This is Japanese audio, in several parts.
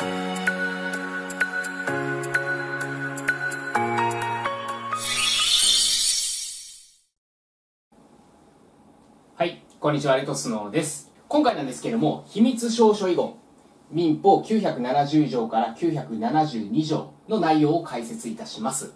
はい、こんにちは、レトスノーです。今回なんですけれども、秘密証書遺言、民法970条から972条の内容を解説いたします。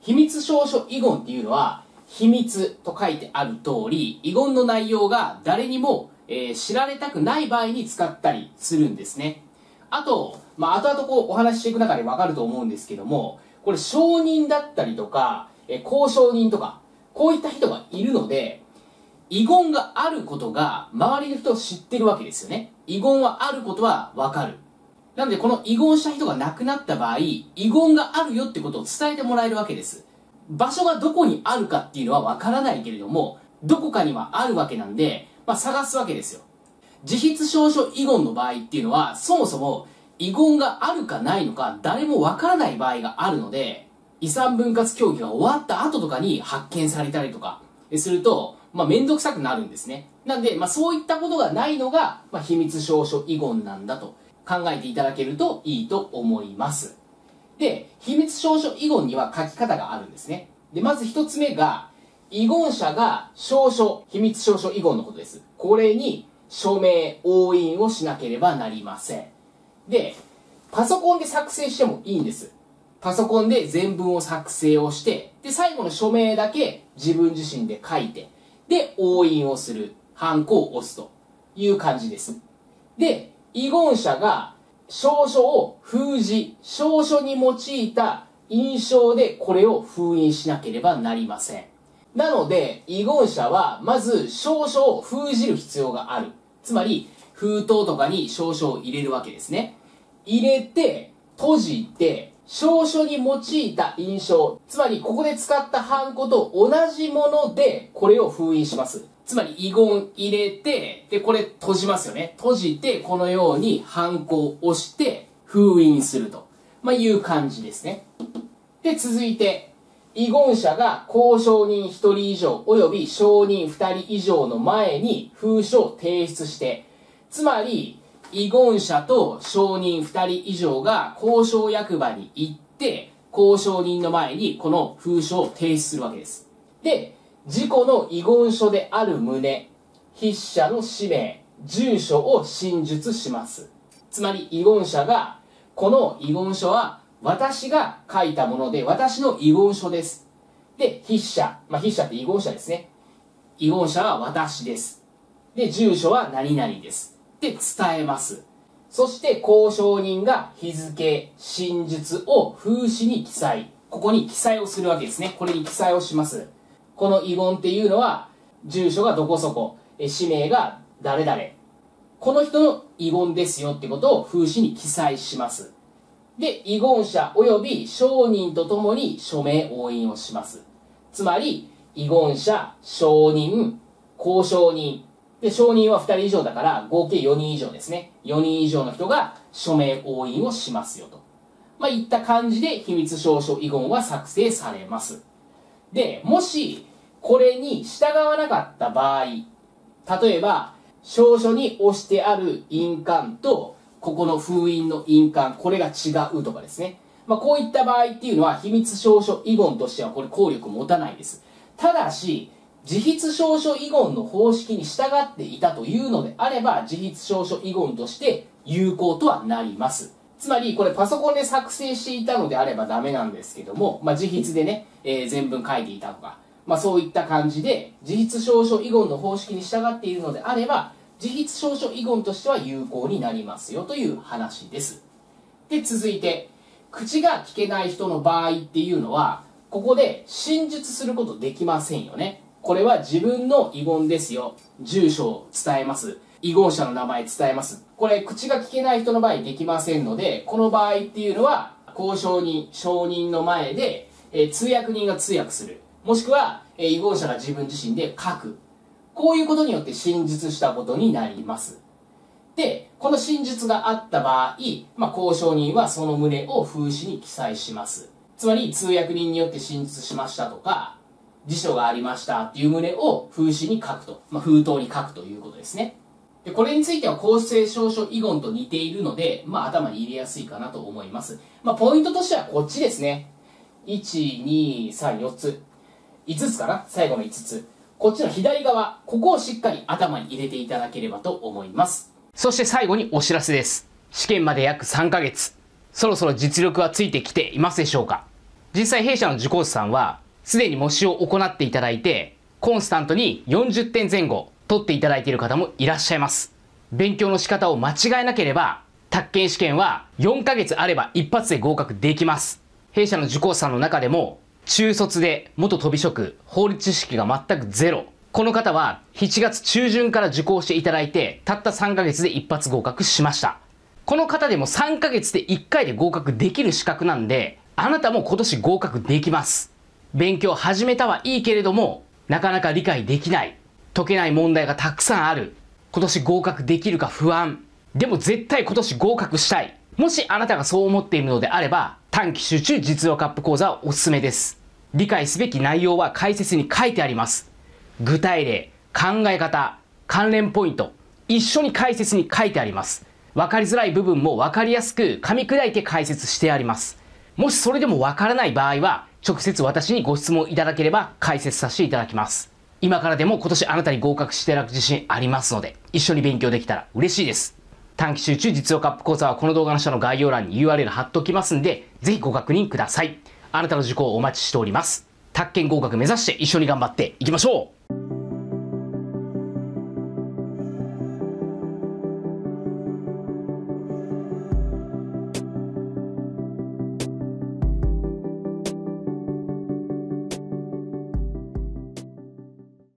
秘密証書遺言っていうのは、秘密と書いてある通り、遺言の内容が誰にも、えー知られたくない場合に使ったりするんですね。あと、まあ、後々こうお話ししていく中でわかると思うんですけども、これ証人だったりとか、え交渉人とか、こういった人がいるので、遺言があることが周りの人を知ってるわけですよね。遺言はあることはわかる。なのでこの遺言した人が亡くなった場合、遺言があるよってことを伝えてもらえるわけです。場所がどこにあるかっていうのはわからないけれども、どこかにはあるわけなんで、まあ、探すわけですよ。自筆証書遺言の場合っていうのは、そもそも遺言があるかないのか誰もわからない場合があるので、遺産分割協議が終わった後とかに発見されたりとかすると、まあ、めんどくさくなるんですね。なんで、まあ、そういったことがないのが、まあ、秘密証書遺言なんだと考えていただけるといいと思います。で、秘密証書遺言には書き方があるんですね。で、まず一つ目が、遺言者が証書、秘密証書遺言のことです。これに署名、押印をしなければなりません。で、パソコンで作成してもいいんです。パソコンで全文を作成をして、で、最後の署名だけ自分自身で書いて、で、押印をする、ハンコを押すという感じです。で、遺言者が証書を封じ、証書に用いた印象でこれを封印しなければなりません。なので、遺言者はまず証書を封じる必要がある。つまり、封筒とかに証書を入れるわけですね。入れて、閉じて、証書に用いた印象、つまりここで使ったハンコと同じもので、これを封印します。つまり遺言入れて、で、これ閉じますよね。閉じて、このようにハンコを押して、封印すると。まあ、いう感じですね。で、続いて、遺言者が交渉人1人以上及び証人2人以上の前に封書を提出して、つまり、遺言者と証人2人以上が交渉役場に行って、交渉人の前にこの封書を提出するわけです。で、事故の遺言書である旨、筆者の氏名、住所を真述します。つまり遺言者が、この遺言書は私が書いたもので、私の遺言書です。で、筆者、まあ、筆者って遺言者ですね。遺言者は私です。で、住所は何々です。で、伝えます。そして、交渉人が日付、真実を風刺に記載。ここに記載をするわけですね。これに記載をします。この遺言っていうのは、住所がどこそこ、氏名が誰々。この人の遺言ですよってことを風刺に記載します。で、遺言者及び証人とともに署名押印をします。つまり、遺言者、証人、交渉人。で、証人は2人以上だから、合計4人以上ですね。4人以上の人が署名押印をしますよと。まあ、いった感じで秘密証書遺言は作成されます。で、もし、これに従わなかった場合、例えば、証書に押してある印鑑と、ここの封印の印鑑、これが違うとかですね。まあ、こういった場合っていうのは、秘密証書遺言としてはこれ効力持たないです。ただし、自筆証書遺言の方式に従っていたというのであれば、自筆証書遺言として有効とはなります。つまり、これパソコンで作成していたのであればダメなんですけども、まあ、自筆でね、えー全文書いていたとか、まあ、そういった感じで、自筆証書遺言の方式に従っているのであれば、自筆証書遺言としては有効になりますよという話です。で、続いて、口が聞けない人の場合っていうのは、ここで真実することできませんよね。これは自分の遺言ですよ。住所を伝えます。遺言者の名前伝えます。これ、口が聞けない人の場合できませんので、この場合っていうのは、交渉人、証人の前で、えー通訳人が通訳する。もしくは、えー遺言者が自分自身で書く。こういうことによって真実したことになります。で、この真実があった場合、まあ、交渉人はその旨を風刺に記載します。つまり、通訳人によって真実しましたとか、辞書がありましたっていう旨を風刺に書くと。まあ、封筒に書くということですね。でこれについては公正証書遺言と似ているので、まあ頭に入れやすいかなと思います。まあポイントとしてはこっちですね。1、2、3、4つ。5つかな？最後の5つ。こっちの左側、ここをしっかり頭に入れていただければと思います。そして最後にお知らせです。試験まで約3ヶ月。そろそろ実力はついてきていますでしょうか？実際弊社の受講師さんは、すでに模試を行っていただいて、コンスタントに40点前後取っていただいている方もいらっしゃいます。勉強の仕方を間違えなければ、宅建試験は4ヶ月あれば一発で合格できます。弊社の受講師さんの中でも、中卒で元飛び職、法律知識が全くゼロ。この方は7月中旬から受講していただいて、たった3ヶ月で一発合格しました。この方でも3ヶ月で1回で合格できる資格なんで、あなたも今年合格できます。勉強始めたはいいけれども、なかなか理解できない。解けない問題がたくさんある。今年合格できるか不安。でも絶対今年合格したい。もしあなたがそう思っているのであれば、短期集中実用カップ講座はおすすめです。理解すべき内容は解説に書いてあります。具体例、考え方、関連ポイント、一緒に解説に書いてあります。分かりづらい部分も分かりやすく噛み砕いて解説してあります。もしそれでも分からない場合は、直接私にご質問いただければ解説させていただきます。今からでも今年あなたに合格していただく自信ありますので、一緒に勉強できたら嬉しいです。短期集中実用カップ講座はこの動画の下の概要欄に URL 貼っておきますんで、ぜひご確認ください。あなたの受講をお待ちしております。宅建合格目指して一緒に頑張っていきましょう